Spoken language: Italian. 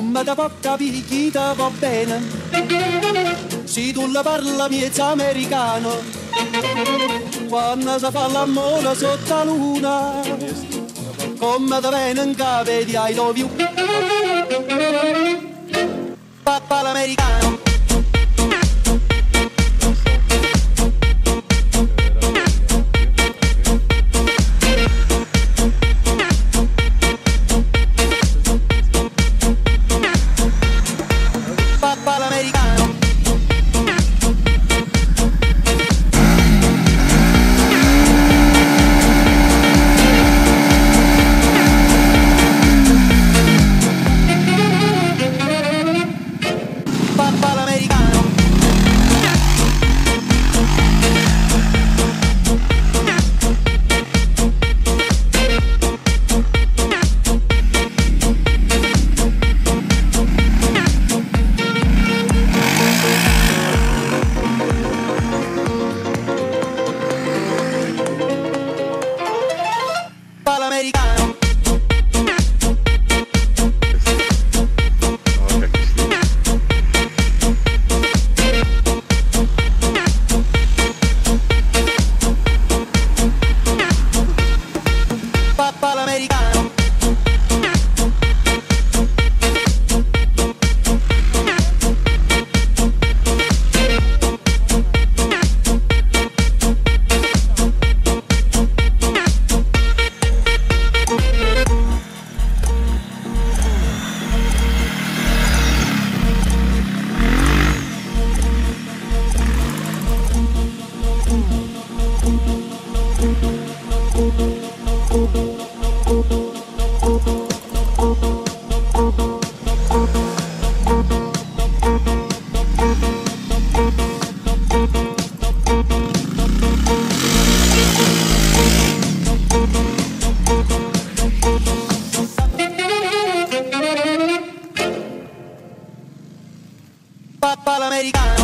Come da chi ti va bene? Se tu la parla miezza americano Quando si fa l'amore sotto la luna. Come da bene in capo di I love you. Papà l'americano Papà Papà l'americano